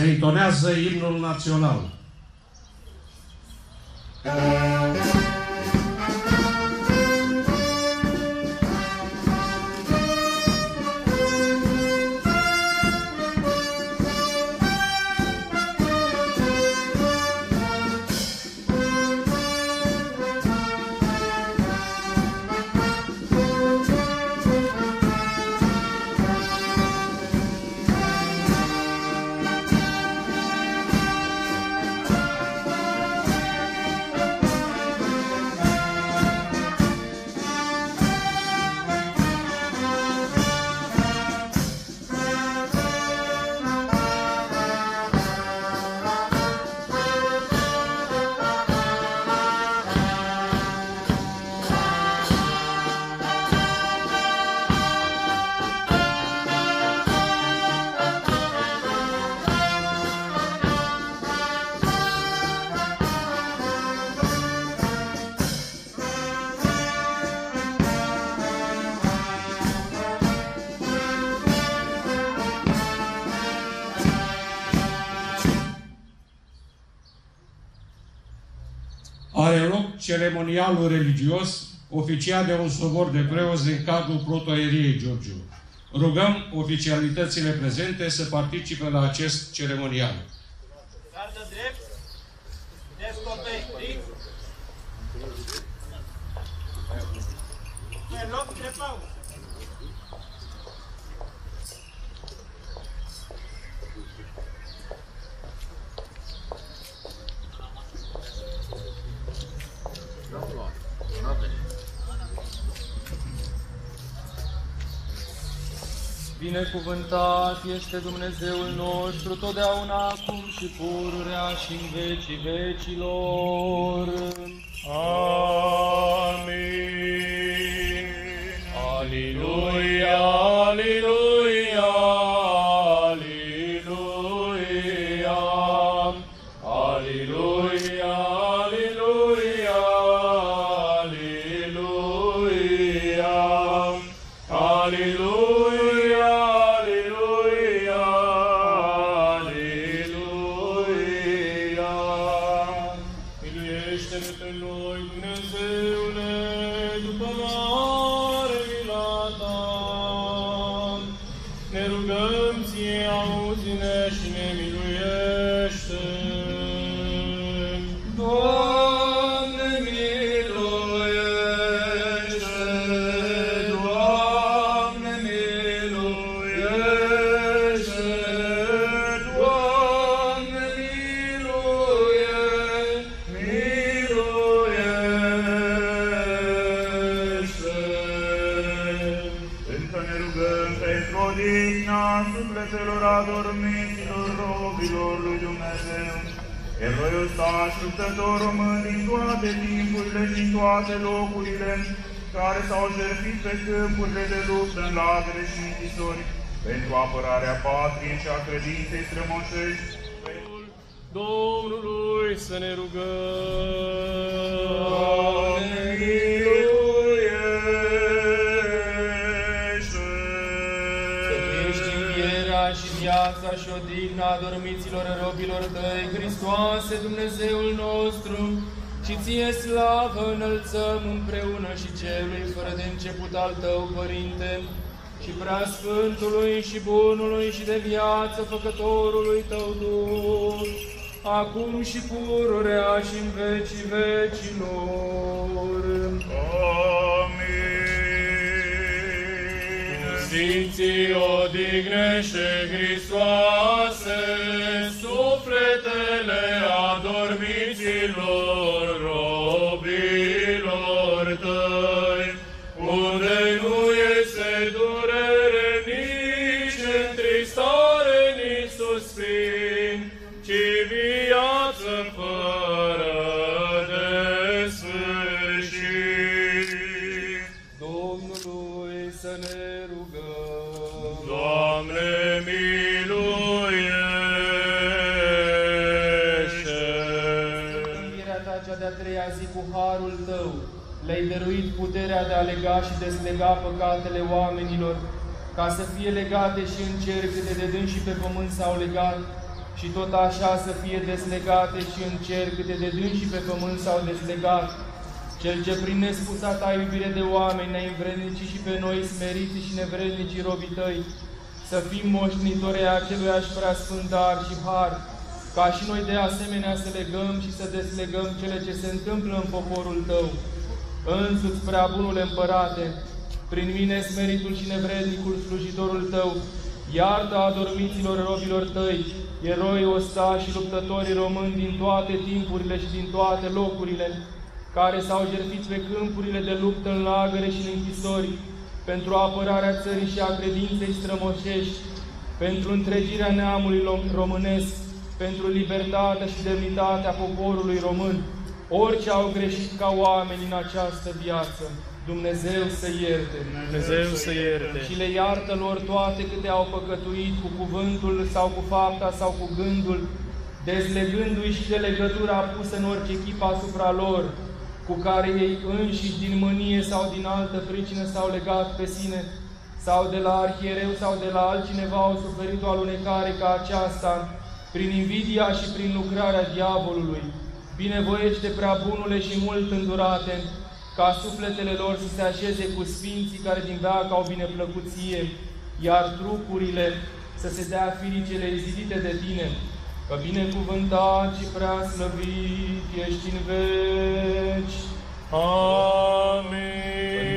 Se intonează imnul național. are ceremonialul religios oficiat de un sobor de preoți din cadrul protoieriei Giurgiu. Rugăm oficialitățile prezente să participe la acest ceremonial. Gardă drept, descoperi, Pe loc de pauză. Binecuvântat este Dumnezeul nostru, totdeauna, acum și pururea și în vecii vecilor. Amin. Miluiește-ne pe noi, Dumnezeule, după mare odihna sufletelor adormiților robilor lui Dumnezeu. Eroiul ăsta luptător român din toate timpurile și în toate locurile, care s-au jertfit pe câmpurile de luptă în lagăre și închisori, pentru apărarea patriei și a credinței strămoșești, Domnului să ne rugăm. Ești miluiește! învierea și viața și odihna adormiților robilor tăi, Hristoase, Dumnezeul nostru, și ție slavă înălțăm împreună și celui fără de început al tău, Părinte, și prea Sfântului și Bunului și de viață Făcătorului tău Duh, acum și pururea și în vecii vecilor. Amin. Sfinții odihnește Hristoase, sufletele adormiților ta cea de-a treia zi cu harul tău, le-ai dăruit puterea de a lega și deslega păcatele oamenilor, ca să fie legate și în cer câte de dâns și pe pământ s-au legat, și tot așa să fie deslegate și în cer câte de dâns și pe pământ s-au deslegat. Cel ce prin nespusata ta iubire de oameni ne-ai învrednicit și pe noi smeriți și nevrednici robii tăi, să fim moștenitori acelui aș prea dar și har, ca și noi de asemenea să legăm și să deslegăm cele ce se întâmplă în poporul Tău. Însuți, prea bunul împărate, prin mine smeritul și nevrednicul slujitorul Tău, iartă adormiților robilor Tăi, eroi, ostași și luptătorii români din toate timpurile și din toate locurile, care s-au jertfit pe câmpurile de luptă în lagăre și în închisori, pentru apărarea țării și a credinței strămoșești, pentru întregirea neamului românesc, pentru libertatea și demnitatea poporului român, orice au greșit ca oameni în această viață. Dumnezeu să ierte. Dumnezeu să ierte. Și le iartă lor toate câte au păcătuit cu cuvântul sau cu fapta sau cu gândul, dezlegându-i și de legătura pusă în orice chip asupra lor, cu care ei înșiși din mânie sau din altă pricină s-au legat pe sine, sau de la arhiereu sau de la altcineva au suferit o alunecare ca aceasta, prin invidia și prin lucrarea diavolului. Binevoiește prea bunule și mult îndurate, ca sufletele lor să se așeze cu sfinții care din veac au bineplăcuție, iar trupurile să se dea firii cele izidite de tine, că binecuvântat și prea slăvit ești în veci. Amin.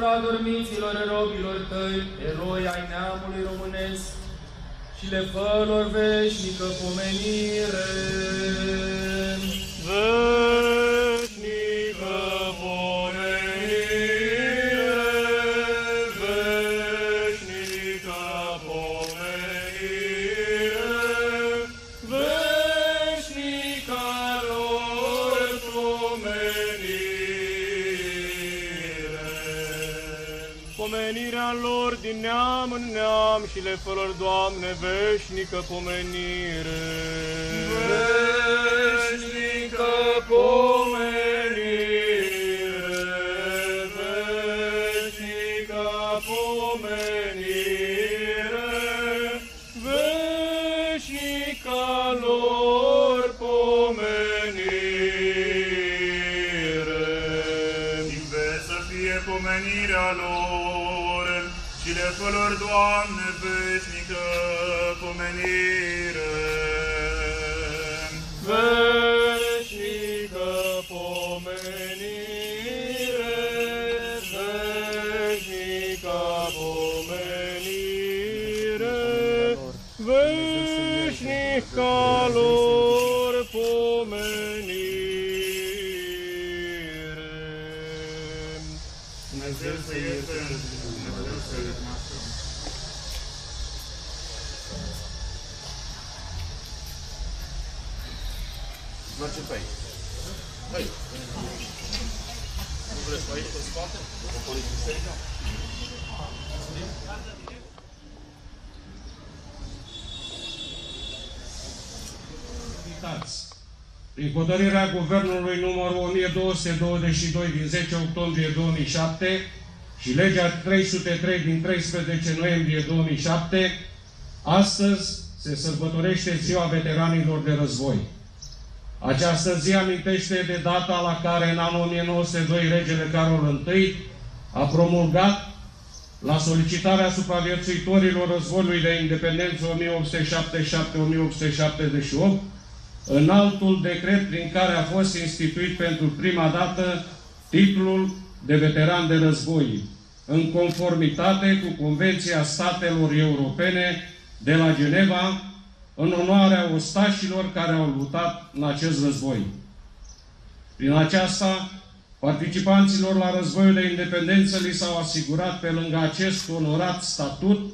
Sufletelor adormiților robilor Tăi, eroi ai neamului românesc, și le fă lor veșnică pomenire. Neam și le fă lor, Doamne, veșnică pomenire. Veșnică pomenire, și le fă lor, Doamne, veșnică pomenire. Veșnică pomenire, veșnică pomenire, veșnică lor Ocoliți biserica? Invitați. Prin hotărârea Guvernului numărul 1222 din 10 octombrie 2007 și legea 303 din 13 noiembrie 2007, astăzi se sărbătorește Ziua Veteranilor de Război. Această zi amintește de data la care în anul 1902 regele Carol I a promulgat la solicitarea supraviețuitorilor războiului de independență 1877-1878 în altul decret prin care a fost instituit pentru prima dată titlul de veteran de război, în conformitate cu Convenția Statelor Europene de la Geneva, în onoarea ostașilor care au luptat în acest război. Prin aceasta, participanților la războiul de independență li s-au asigurat pe lângă acest onorat statut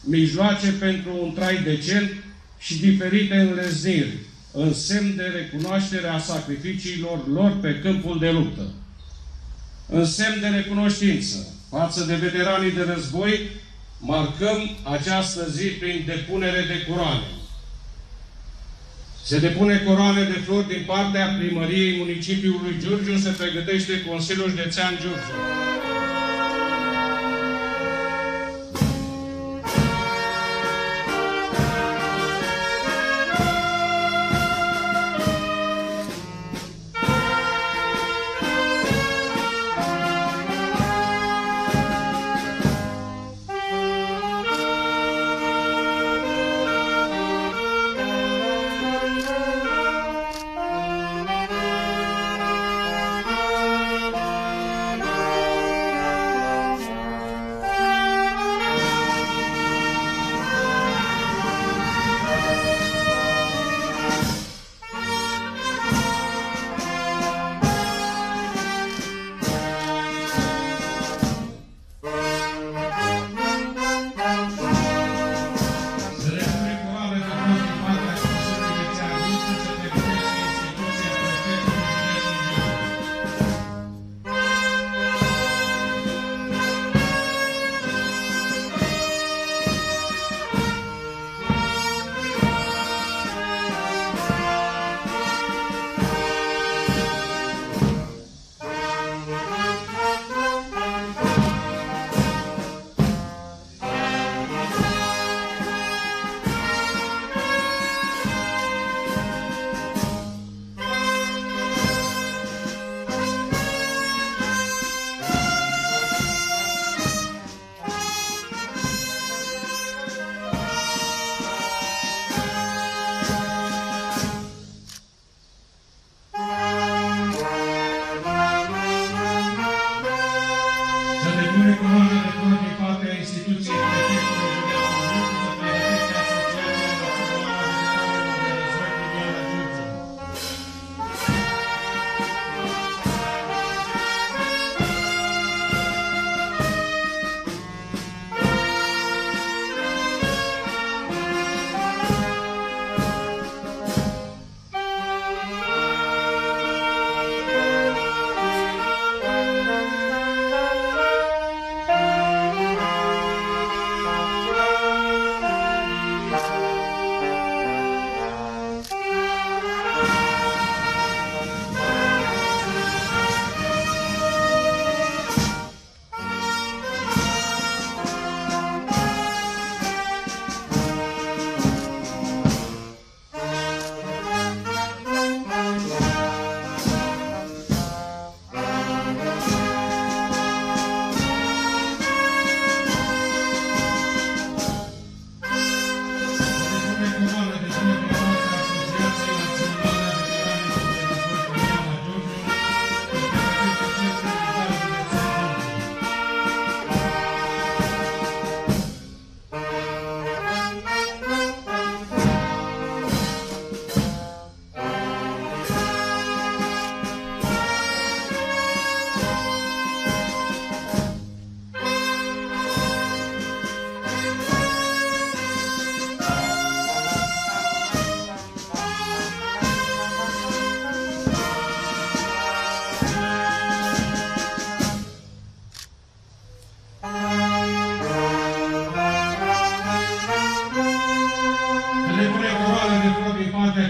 mijloace pentru un trai decent și diferite înlezniri, în semn de recunoaștere a sacrificiilor lor pe câmpul de luptă. În semn de recunoștință față de veteranii de război, marcăm această zi prin depunere de curoane. Se depune coroane de flori din partea primăriei municipiului Giurgiu, se pregătește Consiliul Județean Giurgiu.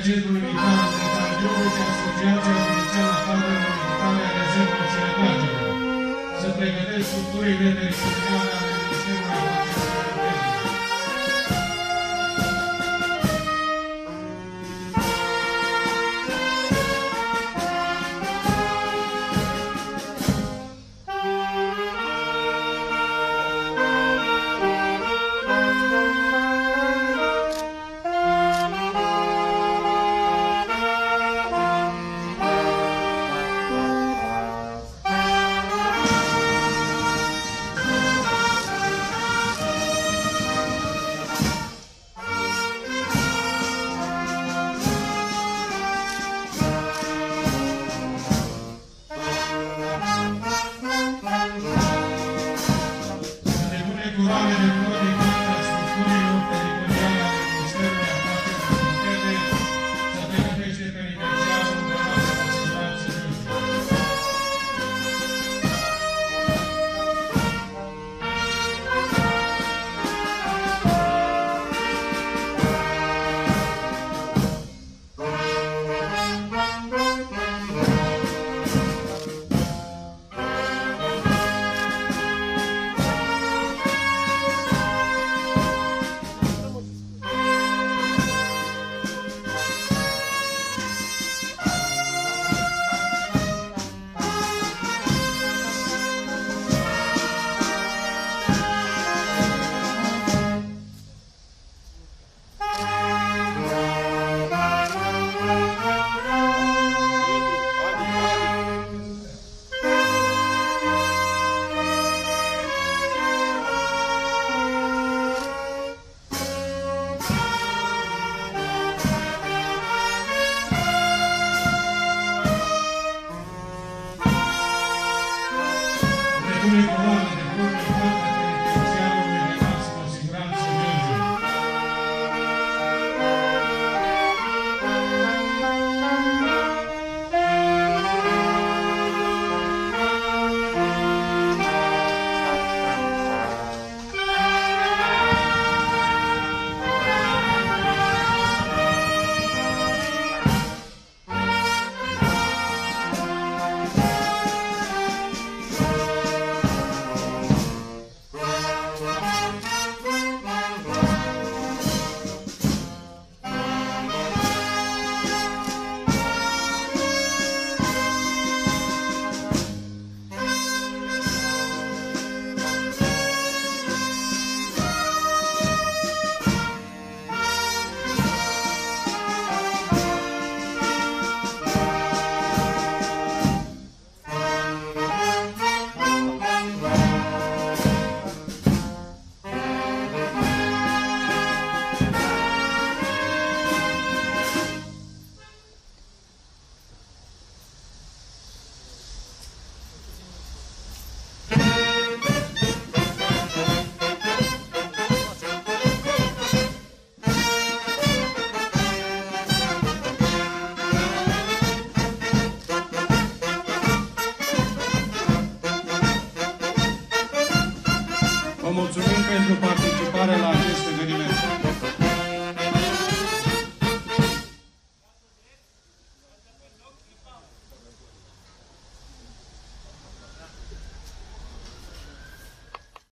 Din partea Centrului Militar Județean Giurgiu și Asociația Județeană a Cadrelor Militare a Rezervei și Retragerilor. Se pregătesc structurile teritoriale ale